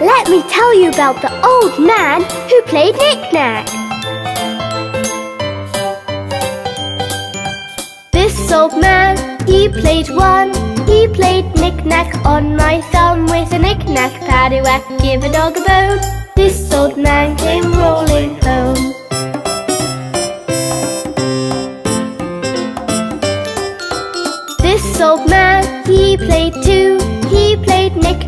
Let me tell you about the old man who played knick-knack. This old man, he played one. He played knick-knack on my thumb with a knick-knack, paddywhack, give a dog a bone. This old man came rolling home. This old man, he played two.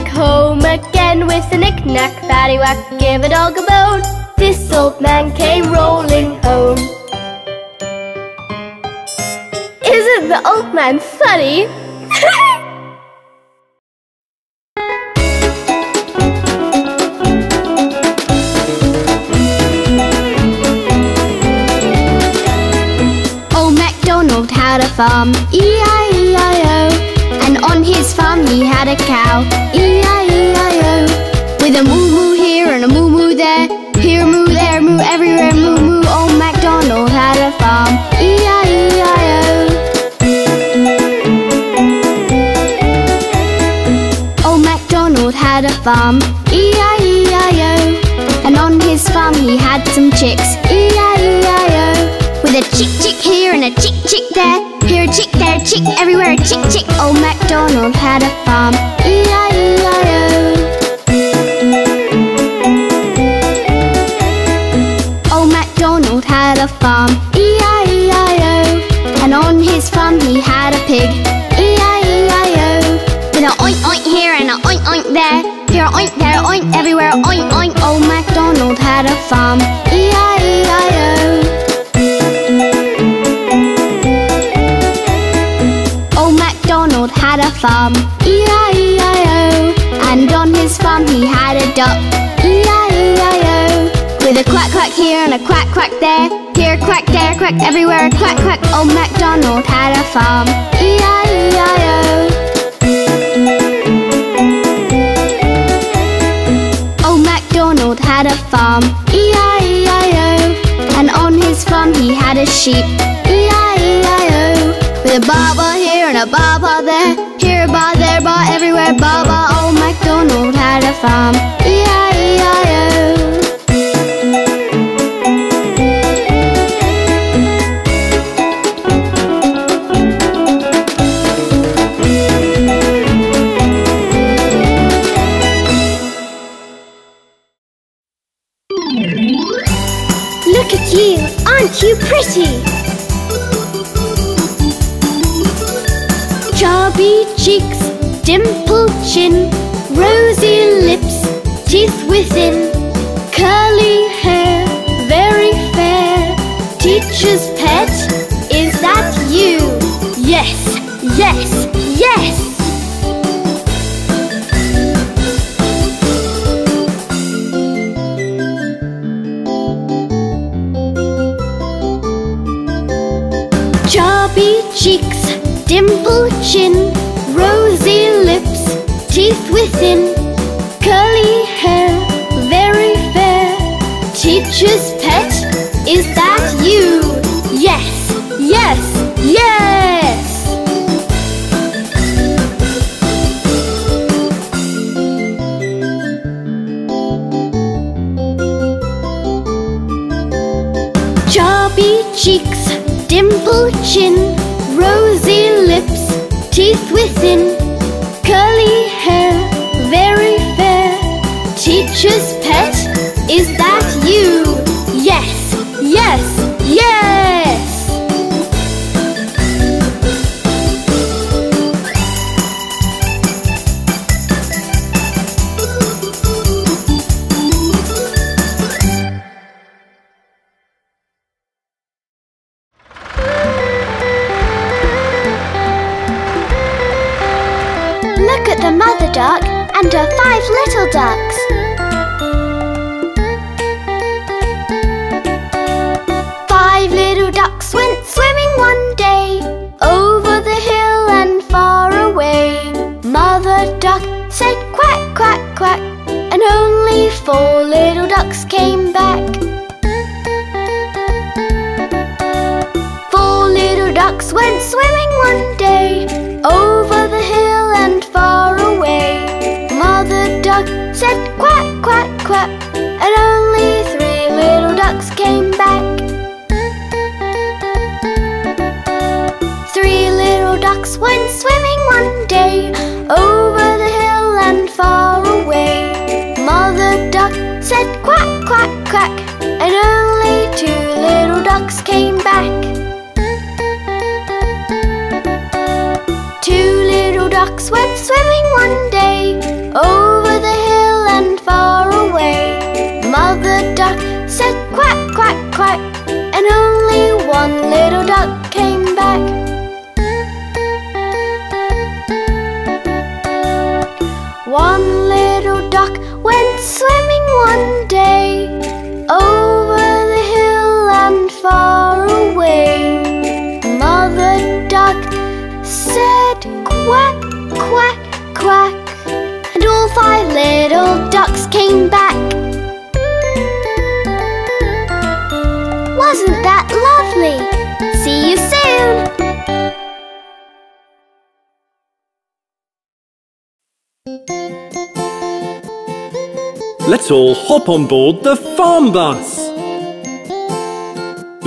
Knick-knack home again with a knick-knack, paddywhack, give a dog a bone. This old man came rolling home. Isn't the old man funny? Old MacDonald had a farm, E-I-E-I-O And on his farm he had a cow, E-I-E-I-O With a moo-moo here and a moo-moo there. Here moo, there moo, everywhere moo-moo. Old MacDonald had a farm, E-I-E-I-O Old MacDonald had a farm, E-I-E-I-O And on his farm he had some chicks, E-I-E-I-O With a chick chick here and a chick chick there. Here a chick, there a chick, everywhere a chick chick. Old MacDonald had a farm, E-I-E-I-O a farm, E-I-E-I-O And on his farm he had a pig, E-I-E-I-O With a oink oink here and a oink oink there Here a oink, there a oink, everywhere a oink oink Old MacDonald had a farm, E-I-E-I-O Old MacDonald had a farm, E-I-E-I-O And on his farm he had a duck, E-I-E-I-O With a quack quack here and a quack quack there Here quack, everywhere quack quack. Old MacDonald had a farm, E-I-E-I-O Old MacDonald had a farm, E-I-E-I-O And on his farm he had a sheep, E-I-E-I-O With a ba ba here and a ba ba there. Here a ba, there ba, everywhere ba ba Old MacDonald had a farm, E-I-E-I-O you pretty? Chubby cheeks, dimpled chin, rosy lips, teeth within, curly hair, very fair. Teacher's Cheeks, dimpled chin, rosy lips, teeth within, curly hair, very fair. Teacher's pet, is that you? Yes, yes, yes! Chubby cheeks, dimpled chin, rosy lips, teeth within, curly hair, very fair. Teacher's pet, is that came back. Four little ducks went swimming one day over the hill and far away. Mother duck said quack, quack, quack, and only three little ducks came back. Three little ducks went swimming one day quack, and only two little ducks came back. Two little ducks went swimming one day over the hill and far away. Mother duck said quack, quack, quack, and only one little duck came back. Let's all hop on board the farm bus.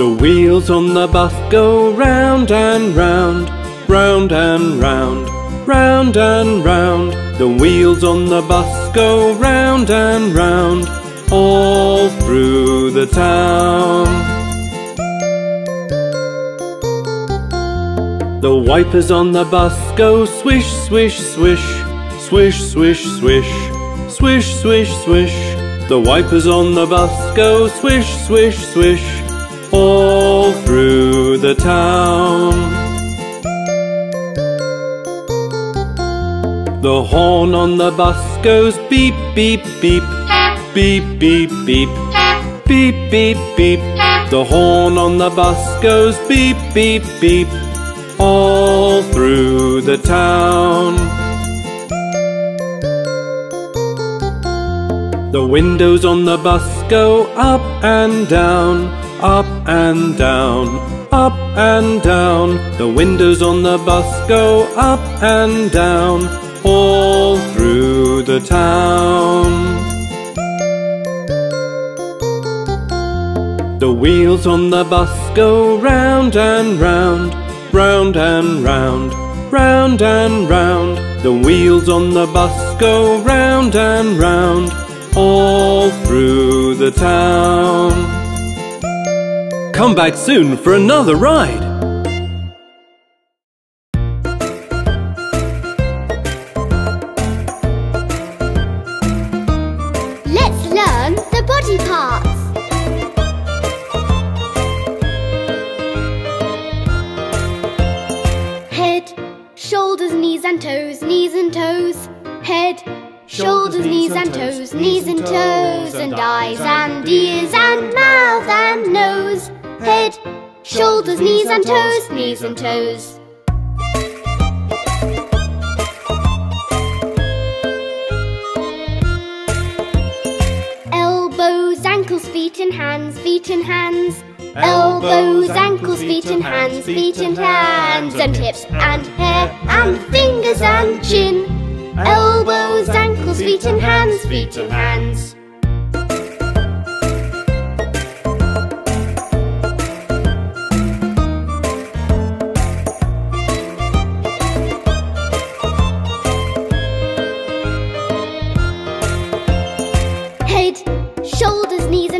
The wheels on the bus go round and round, round and round, round and round. The wheels on the bus go round and round, all through the town. The wipers on the bus go swish, swish, swish, swish, swish, swish, Swish, swish, swish. The wipers on the bus go swish, swish, swish. All through the town. The horn on the bus goes beep, beep, beep. Beep, beep, beep. Beep, beep, beep. The horn on the bus goes beep, beep, beep. All through the town. The windows on the bus go up and down, up and down, up and down. The windows on the bus go up and down, all through the town. The wheels on the bus go round and round, round and round, round and round. The wheels on the bus go round and round, all through the town. Come back soon for another ride. Eyes and ears and mouth and nose. Head, shoulders, knees and toes, knees and toes. Elbows, ankles, feet and hands, feet and hands. Elbows, ankles, feet and hands, feet and hands. And hips and hair and fingers and chin. Elbows, ankles, feet and hands, feet and hands. Shoulders, knees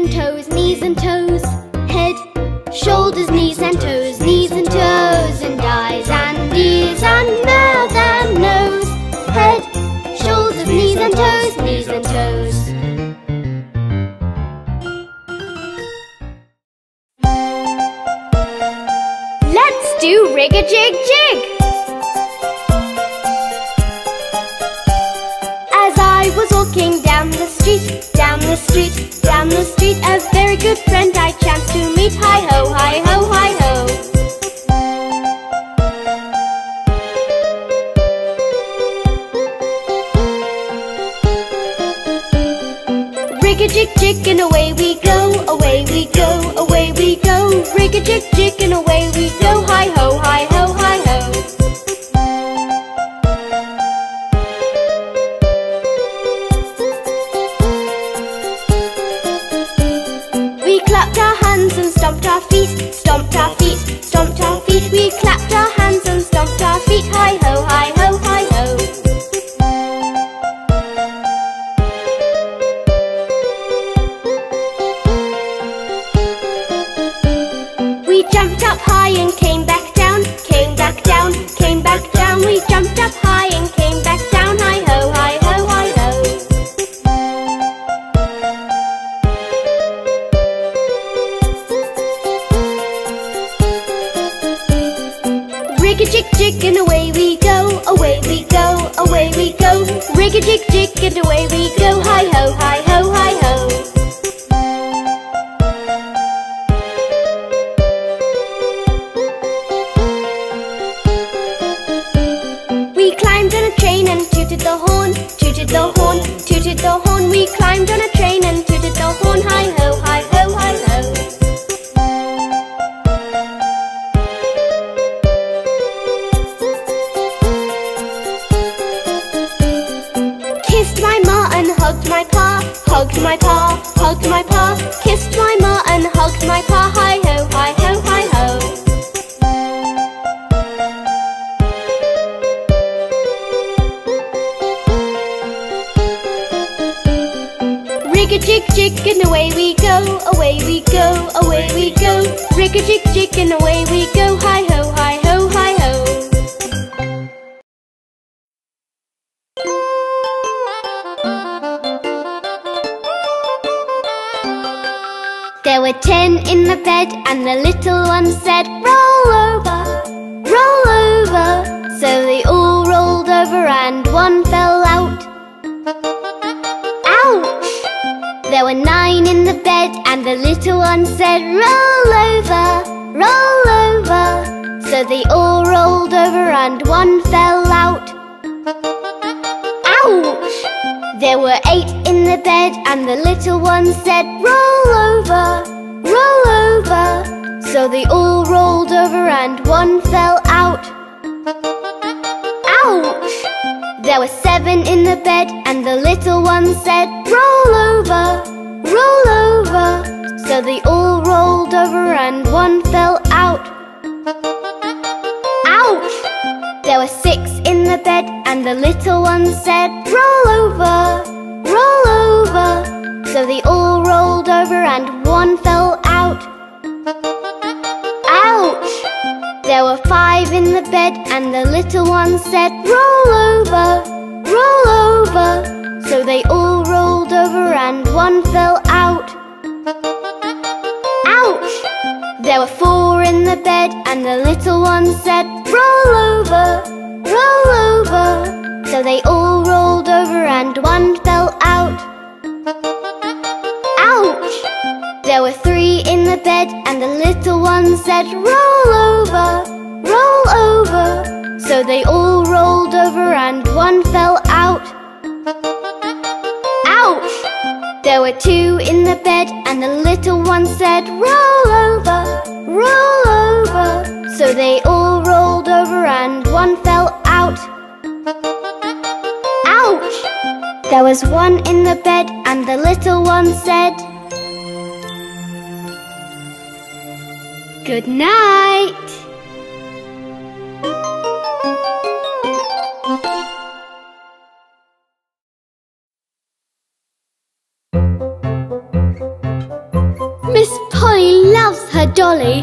hugged my pa. Kissed my ma and hugged my pa. Hi ho, hi ho, hi ho. Rig-a-jig jig and away we go, away we go, away we go. Rig-a-jig jig and away we go. Hi ho, hi ho. Were ten in the bed, and the little one said, Roll over, roll over. So they all rolled over, and one fell out. Ouch! There were nine in the bed, and the little one said, Roll over, roll over. So they all rolled over, and one fell out. Ouch! There were eight in the bed, and the little one said, Roll over, roll over. So they all rolled over, and one fell out. Ouch! There were seven in the bed, and the little one said, Roll over, roll over. So they all rolled over, and one fell out. Ouch! There were six in the bed, and the little one said, Roll over, roll over. So they all rolled over and one fell out. Ouch! There were five in the bed and the little one said Roll over, roll over. So they all rolled over and one fell out. Ouch! There were four in the bed and the little one said Roll over, roll over. So they all rolled over and one fell out. There were three in the bed and the little one said, Roll over, roll over. So they all rolled over and one fell out. Ouch! There were two in the bed and the little one said, Roll over, roll over. So they all rolled over and one fell out. Ouch! There was one in the bed and the little one said, Good night. Miss Polly loves her dolly.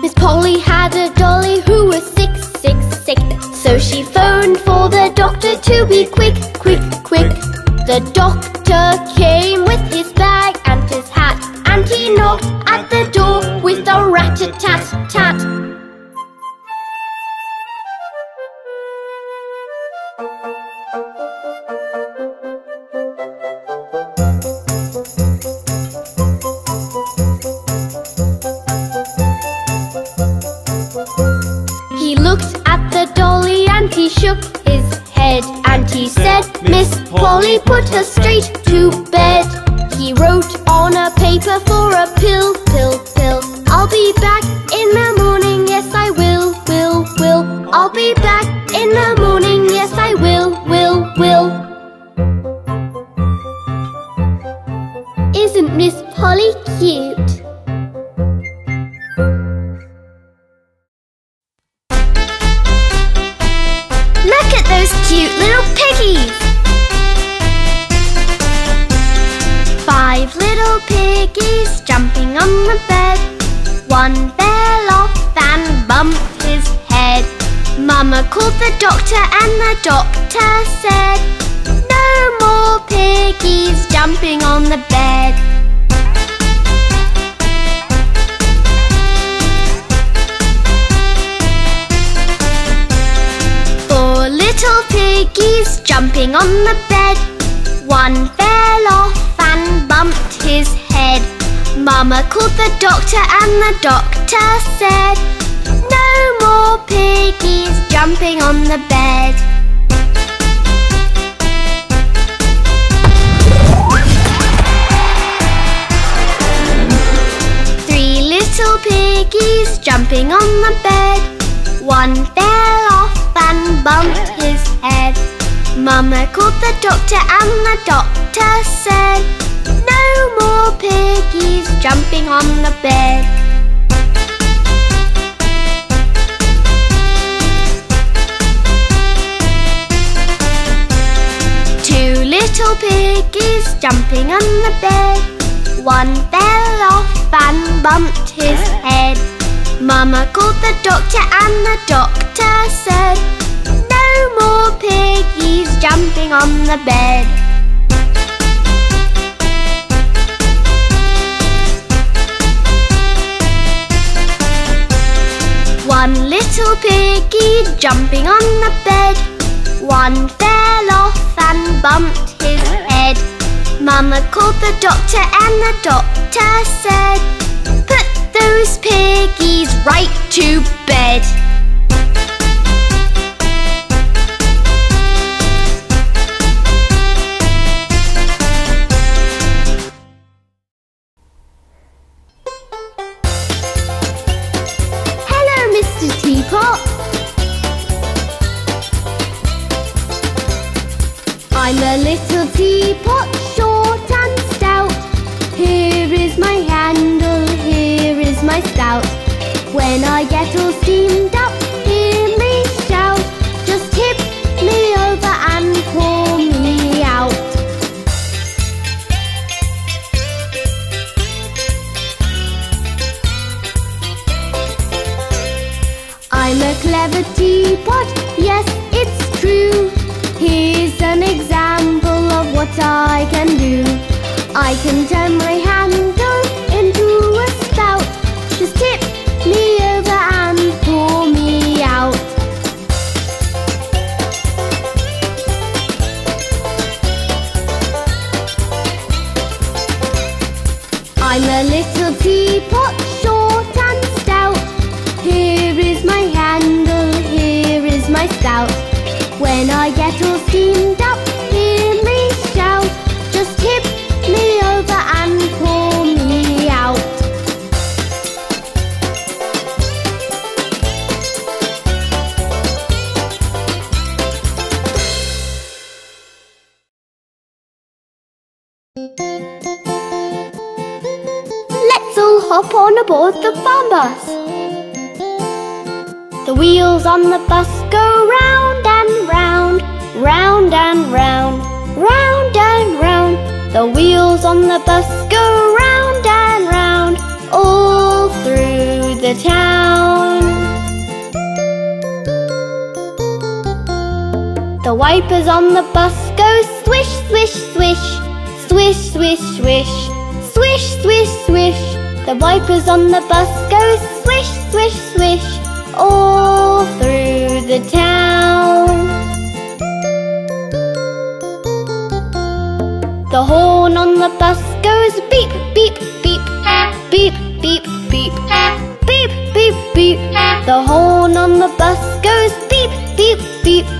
Miss Polly had a dolly who was sick, sick, sick. So she phoned for the doctor to be quick, quick, quick. The doctor came with his bag he knocked at the door with a rat-a-tat-tat. He looked at the dolly and he shook his head and he said, Miss Polly, put her straight to bed. He wrote on a paper for Mama called the doctor and the doctor said, No more piggies jumping on the bed. Three little piggies jumping on the bed. One fell off and bumped his head. Mama called the doctor and the doctor said, more piggies jumping on the bed. Two little piggies jumping on the bed. One fell off and bumped his head. Mama called the doctor and the doctor said, No more piggies jumping on the bed. One little piggy jumping on the bed. One fell off and bumped his head. Mama called the doctor and the doctor said, Put those piggies right to bed. a little teapot, short and stout. Here is my handle, here is my stout. When I get all steamed up, hear me shout. Just tip me over and pour me out. I'm a clever teapot I can do. I can The wipers on the bus go swish, swish, swish. Swish, swish, swish. Swish, swish, swish. The wipers on the bus go swish, swish, swish. All through the town. The horn on the bus goes beep, beep, beep. Beep, beep, beep. Beep, beep, beep. The horn on the bus goes beep, beep, beep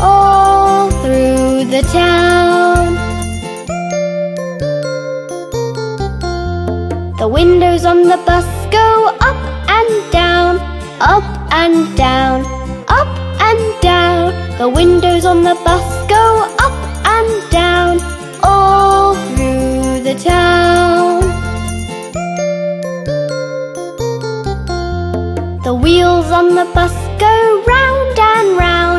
all through the town. The windows on the bus go up and down, up and down, up and down. The windows on the bus go up and down, all through the town. The wheels on the bus go round and round,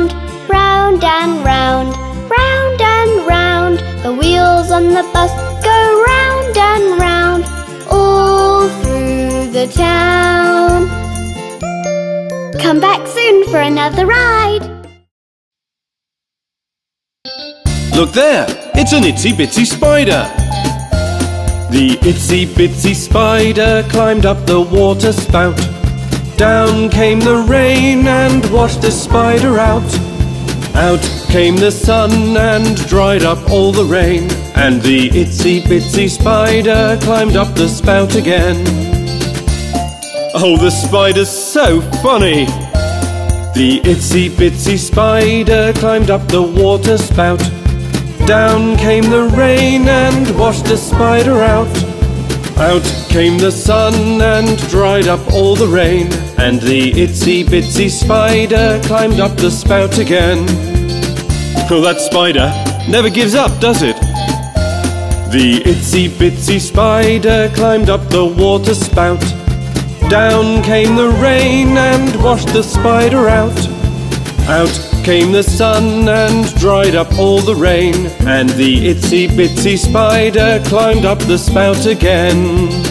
round and round, round and round. The wheels on the bus go round and round, all through the town. Come back soon for another ride. Look there, it's an itsy bitsy spider. The itsy bitsy spider climbed up the water spout. Down came the rain and washed the spider out. Out came the sun and dried up all the rain. And the itsy bitsy spider climbed up the spout again. Oh, the spider's so funny! The itsy bitsy spider climbed up the water spout. Down came the rain and washed the spider out. Out came the sun and dried up all the rain. And the itsy bitsy spider climbed up the spout again. Oh, that spider never gives up, does it? The itsy bitsy spider climbed up the water spout. Down came the rain and washed the spider out. Out came the sun and dried up all the rain. And the itsy bitsy spider climbed up the spout again.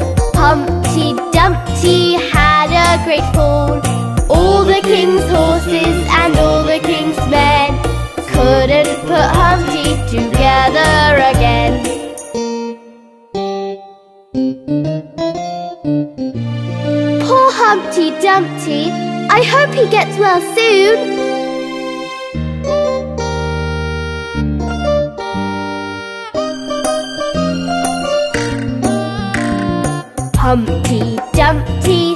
Fall. All the king's horses and all the king's men couldn't put Humpty together again. Poor Humpty Dumpty. I hope he gets well soon. Humpty Dumpty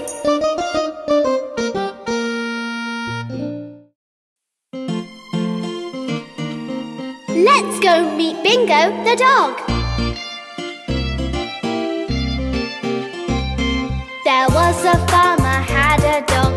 Let's go meet Bingo the dog. There was a farmer had a dog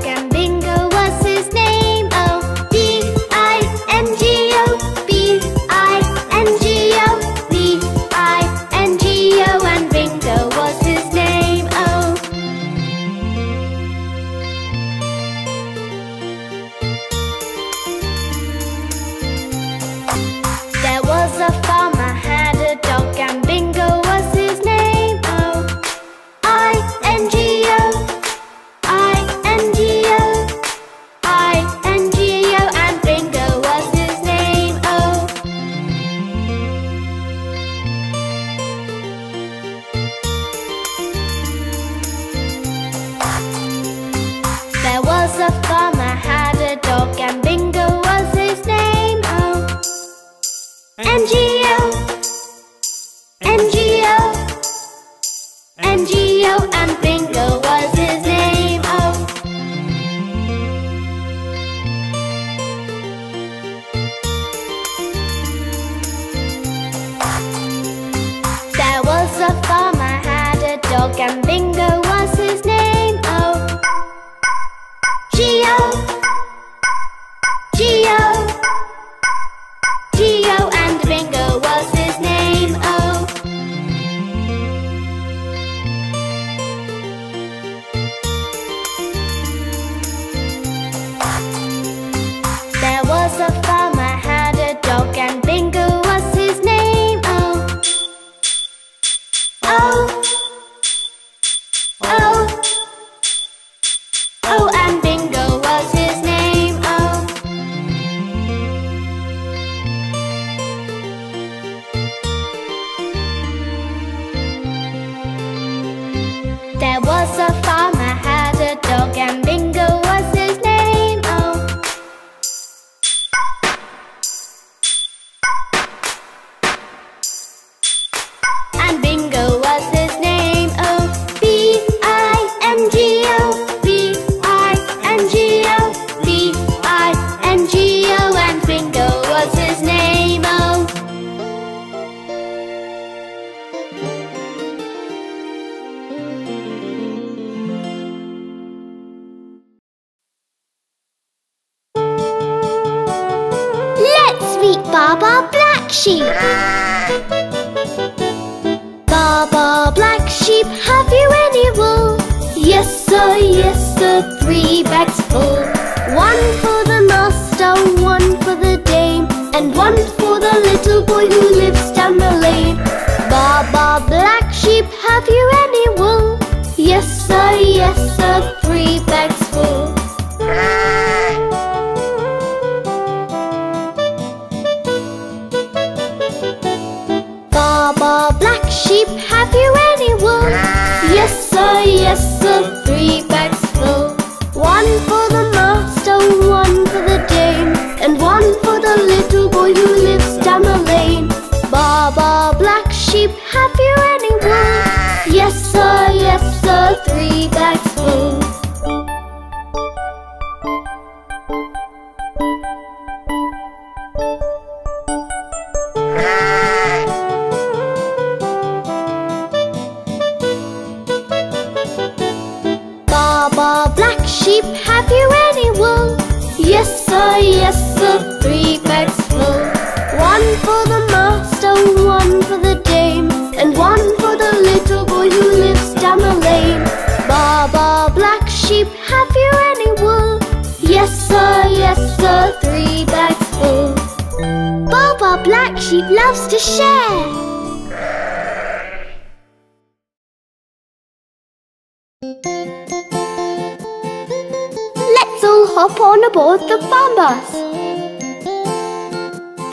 NGO, and Bingo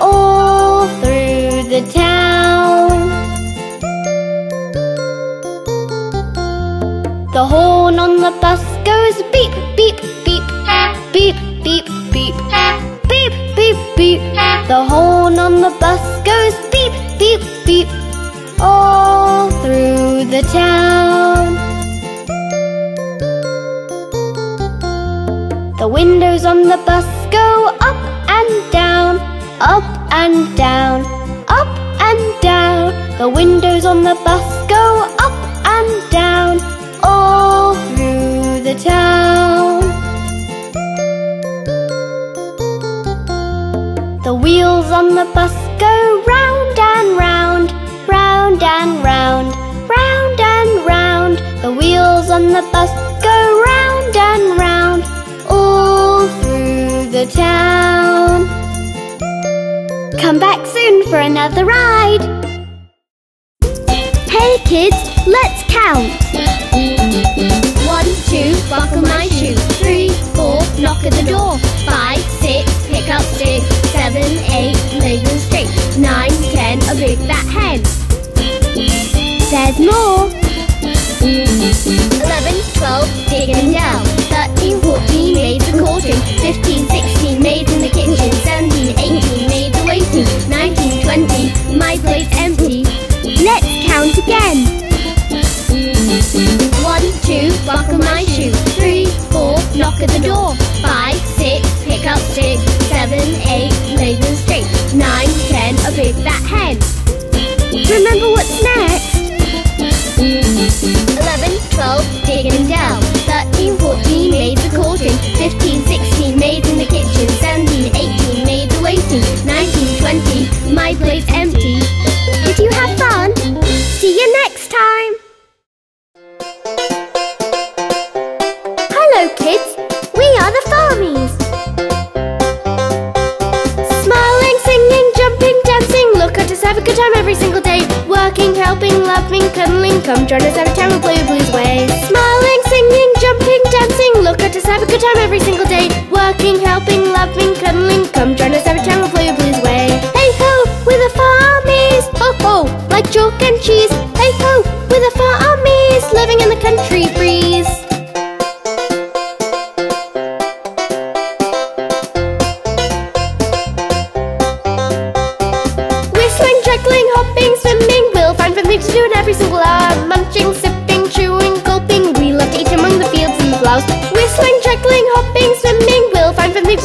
all through the town. The horn on the bus goes beep, beep, beep, beep, beep, beep, beep, beep, beep. The horn on the bus goes beep, beep, beep, all through the town. The windows on the bus go up and down, up and down, up and down. The windows on the bus go up and down, all through the town. For another ride. Hey kids, let's count. One, two, buckle my shoe. Three, four, knock at the door. Five, six, pick up stick. Seven, eight, legs and straight. Nine, ten, a big fat hen. There's more. Eleven, twelve, dig and delve. Thirteen, fourteen, maids a courting. Fifteen, sixteen, again. One, two, buckle my shoe. Three, four, knock at the door. Five, six, pick up stick. Seven, eight, legs and straight. Nine, ten, a big fat hen. Remember what's next?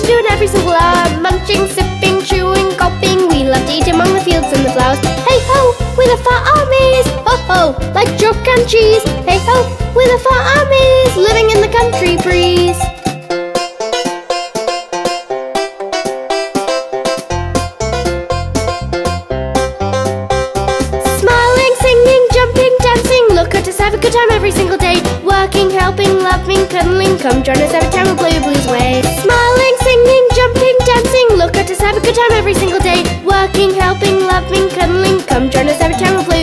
Find something to do in every single hour. Munching, sipping, chewing, gulping We love to eat among the fields and the flowers. Hey ho, we're the far armies. Ho ho, like chalk and cheese. Hey ho, we're the far armies. Living in the country breeze Look at us have a good time every single day. Working, helping, loving, cuddling. Come join us every time every single day. Working, helping, loving, cuddling. Come join us every time we play